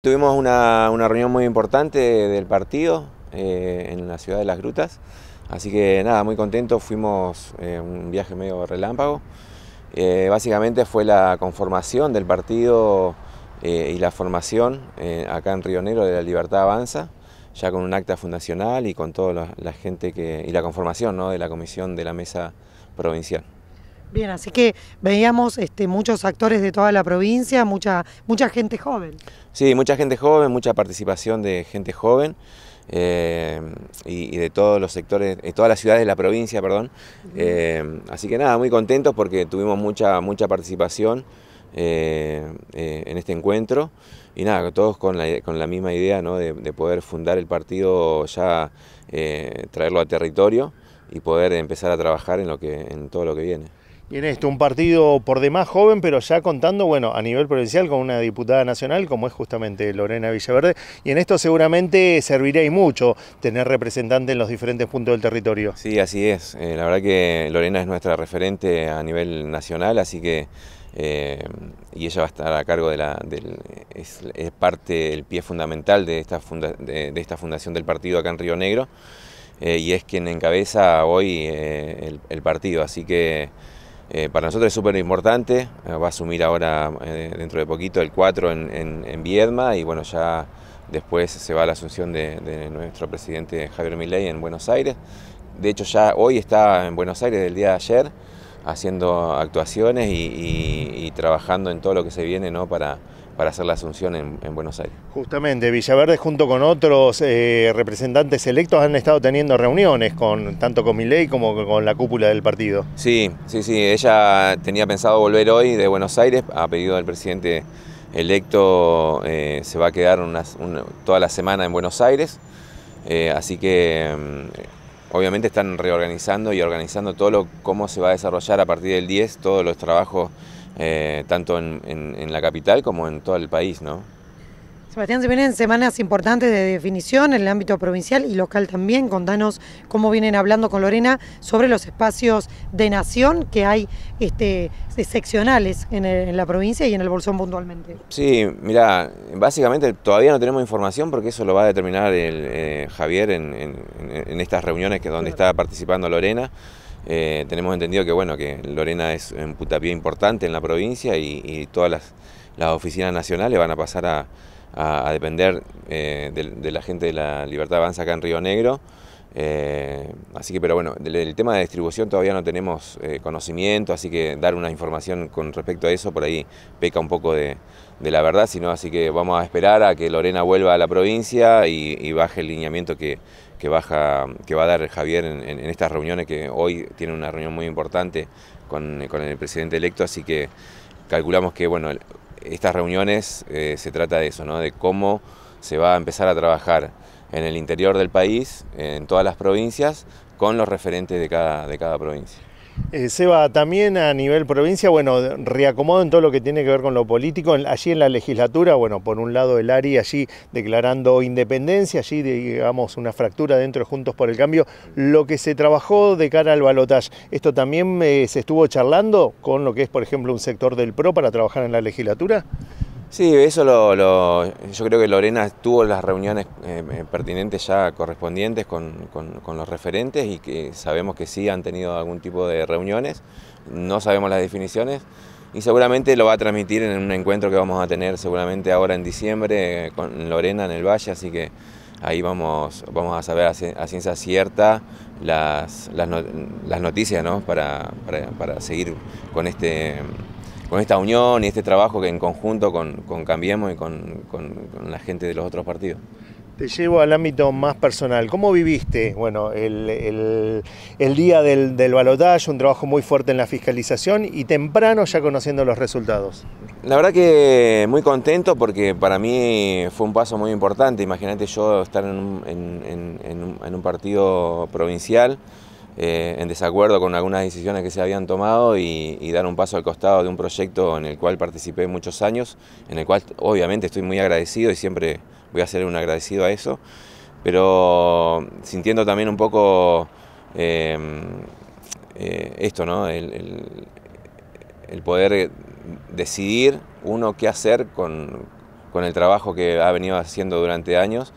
Tuvimos una, reunión muy importante del partido eh, en la ciudad de Las Grutas, así que nada, muy contentos, fuimos eh, un viaje medio relámpago. Eh, básicamente fue la conformación del partido y la formación acá en Río Negro de la Libertad Avanza, ya con un acta fundacional y con toda la, gente que, y la conformación de la comisión de la mesa provincial. Bien, así que veíamos este, muchos actores de toda la provincia, mucha, mucha gente joven. Sí, mucha gente joven, mucha participación de gente joven eh, y, de todos los sectores, de todas las ciudades de la provincia, perdón. Eh, así que nada, muy contentos porque tuvimos mucha, mucha participación eh, en este encuentro y nada, todos con la, con la misma idea ¿no? de, de, poder fundar el partido ya, traerlo a territorio y poder empezar a trabajar en, lo que, en todo lo que viene. Y en esto, un partido por demás joven, pero ya contando, bueno, a nivel provincial con una diputada nacional como es justamente Lorena Villaverde. Y en esto seguramente serviría y mucho tener representantes en los diferentes puntos del territorio. Sí, así es. Eh, la verdad que Lorena es nuestra referente a nivel nacional, así que... Eh, y ella va a estar a cargo de la... es, parte, el pie fundamental de esta, de, esta fundación del partido acá en Río Negro. Eh, y es quien encabeza hoy el, el partido, así que... Eh, para nosotros es súper importante, eh, va a asumir ahora eh, dentro de poquito el 4 en, Viedma y bueno, ya después se va a la asunción de, nuestro presidente Javier Milei en Buenos Aires. De hecho ya hoy está en Buenos Aires del día de ayer haciendo actuaciones y, trabajando en todo lo que se viene ¿no? para, para hacer la asunción en, Buenos Aires. Justamente, Villaverde junto con otros eh, representantes electos han estado teniendo reuniones con tanto con Milei como con la cúpula del partido. Sí, sí, sí, ella tenía pensado volver hoy de Buenos Aires, a pedido del presidente electo, eh, se va a quedar toda la semana en Buenos Aires, eh, así que mm, obviamente están reorganizando y organizando todo lo cómo se va a desarrollar a partir del 10 todos los trabajos eh, tanto en, la capital como en todo el país. ¿no? Sebastián, se vienen semanas importantes de definición en el ámbito provincial y local también. Contanos cómo vienen hablando con Lorena sobre los espacios de nación que hay este, seccionales en, la provincia y en el Bolsón puntualmente. Sí, mira, básicamente todavía no tenemos información porque eso lo va a determinar el, eh, Javier en, estas reuniones que donde está participando Lorena. Eh, tenemos entendido que bueno que Lorena es un putapié importante en la provincia y, todas las, oficinas nacionales van a pasar a, depender eh, de, la gente de la Libertad Avanza acá en Río Negro. Eh, así que, pero bueno, del, tema de distribución todavía no tenemos conocimiento, así que dar una información con respecto a eso por ahí peca un poco de, la verdad, sino así que vamos a esperar a que Lorena vuelva a la provincia y baje el lineamiento que, que, baja, que va a dar Javier en, estas reuniones, que hoy tiene una reunión muy importante con, el presidente electo, así que calculamos que bueno, estas reuniones eh, se trata de eso, ¿no? de cómo se va a empezar a trabajar en el interior del país, en todas las provincias, con los referentes de cada, de cada provincia. Eh, Seba, también a nivel provincia, bueno, reacomodo en todo lo que tiene que ver con lo político. Allí en la legislatura, bueno, por un lado el ARI allí declarando independencia, allí digamos una fractura dentro de Juntos por el Cambio. Lo que se trabajó de cara al balotaje, ¿esto también eh, se estuvo charlando con lo que es, por ejemplo, un sector del PRO para trabajar en la legislatura? Sí, eso lo, yo creo que Lorena tuvo las reuniones eh, eh, pertinentes ya correspondientes con, los referentes y que sabemos que sí han tenido algún tipo de reuniones, no sabemos las definiciones y seguramente lo va a transmitir en un encuentro que vamos a tener seguramente ahora en diciembre con Lorena en el Valle, así que ahí vamos, vamos a saber a, ciencia cierta las, las, noticias ¿no? para, para seguir con este con esta unión y este trabajo que en conjunto con, Cambiemos y con, la gente de los otros partidos. Te llevo al ámbito más personal. ¿Cómo viviste bueno, el, día del, del balotaje, un trabajo muy fuerte en la fiscalización y temprano ya conociendo los resultados? La verdad que muy contento porque para mí fue un paso muy importante. Imagínate yo estar en un partido provincial eh, en desacuerdo con algunas decisiones que se habían tomado y, dar un paso al costado de un proyecto en el cual participé muchos años, en el cual obviamente estoy muy agradecido y siempre voy a ser un agradecido a eso, pero sintiendo también un poco em, eh, esto, ¿no? El, poder decidir uno qué hacer con, con el trabajo que ha venido haciendo durante años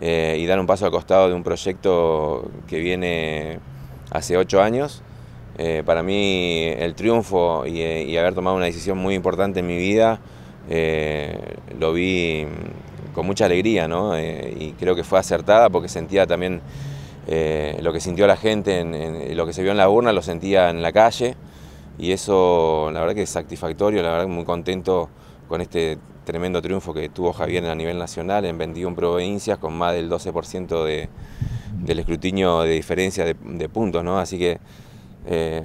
eh, y dar un paso al costado de un proyecto que viene hace ocho años. Eh, para mí el triunfo y, haber tomado una decisión muy importante en mi vida lo vi con mucha alegría ¿no? y creo que fue acertada porque sentía también lo que sintió la gente, en, lo que se vio en la urna, lo sentía en la calle y eso la verdad que es satisfactorio, la verdad muy contento con este tremendo triunfo que tuvo Javier a nivel nacional en 21 provincias con más del 12% de, del escrutinio de diferencia de, puntos, ¿no? Así que eh,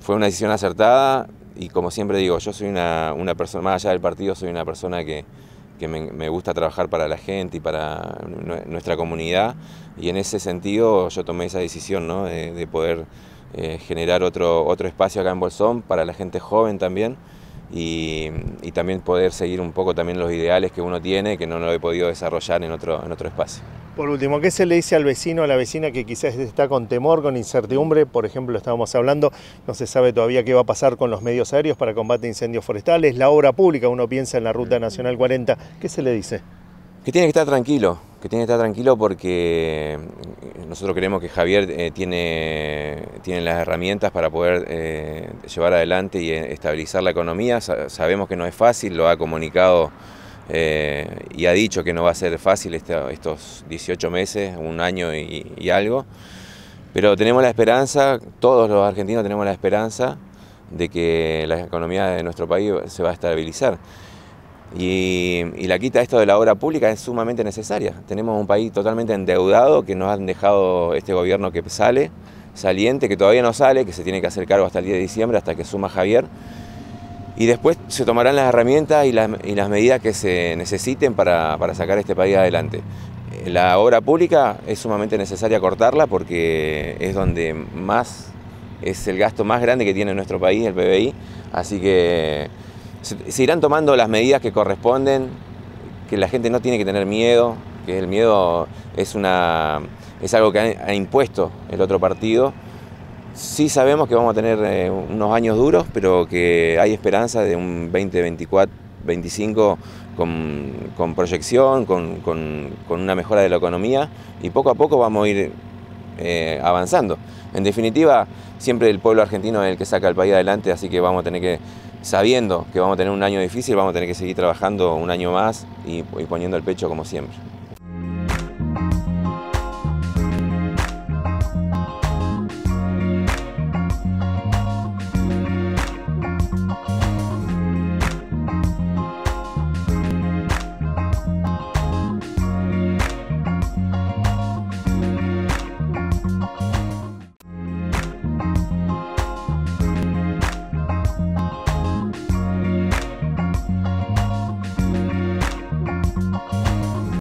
fue una decisión acertada y como siempre digo, yo soy una, persona, más allá del partido, soy una persona que, me, gusta trabajar para la gente y para nuestra comunidad y en ese sentido yo tomé esa decisión ¿no? de poder eh, generar otro, otro espacio acá en Bolsón para la gente joven también y, también poder seguir un poco también los ideales que uno tiene que no lo he podido desarrollar en otro, en otro espacio. Por último, ¿qué se le dice al vecino, a la vecina que quizás está con temor, con incertidumbre? Por ejemplo, estábamos hablando, no se sabe todavía qué va a pasar con los medios aéreos para combate a incendios forestales, la obra pública, uno piensa en la Ruta Nacional 40, ¿qué se le dice? Que tiene que estar tranquilo, que tiene que estar tranquilo porque eh, nosotros creemos que Javier eh, tiene, tiene las herramientas para poder eh, llevar adelante y estabilizar la economía. sabemos que no es fácil, lo ha comunicado y ha dicho que no va a ser fácil estos 18 meses, un año y algo, pero tenemos la esperanza, todos los argentinos tenemos la esperanza de que la economía de nuestro país se va a estabilizar. Y, la quita esto de la obra pública es sumamente necesaria. Tenemos un país totalmente endeudado que nos han dejado este gobierno que sale, saliente, que todavía no sale, que se tiene que hacer cargo hasta el 10 de diciembre, hasta que suma Javier. Y después se tomarán las herramientas y las, medidas que se necesiten para, sacar este país adelante. La obra pública es sumamente necesaria cortarla porque es donde más es el gasto más grande que tiene nuestro país, el PBI. Así que se, irán tomando las medidas que corresponden, que la gente no tiene que tener miedo, que el miedo es, una, es algo que ha, impuesto el otro partido. Sí sabemos que vamos a tener eh, unos años duros, pero que hay esperanza de un 2024, 25 con, proyección, con, una mejora de la economía y poco a poco vamos a ir eh, avanzando. En definitiva, siempre el pueblo argentino es el que saca el país adelante, así que vamos a tener que sabiendo que vamos a tener un año difícil, vamos a tener que seguir trabajando un año más y, poniendo el pecho como siempre.